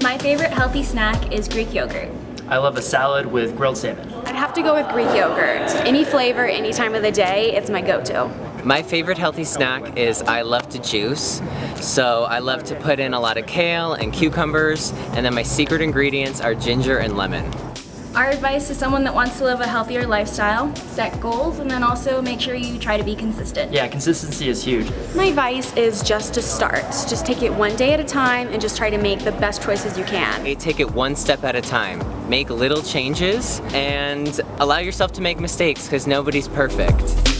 My favorite healthy snack is Greek yogurt. I love a salad with grilled salmon. I'd have to go with Greek yogurt. Any flavor, any time of the day, it's my go-to. My favorite healthy snack is I love to juice. So I love to put in a lot of kale and cucumbers, and then my secret ingredients are ginger and lemon. Our advice to someone that wants to live a healthier lifestyle, set goals, and then also make sure you try to be consistent. Yeah, consistency is huge. My advice is just to start. Just take it one day at a time and just try to make the best choices you can. Hey, Take it one step at a time. Make little changes and allow yourself to make mistakes because nobody's perfect.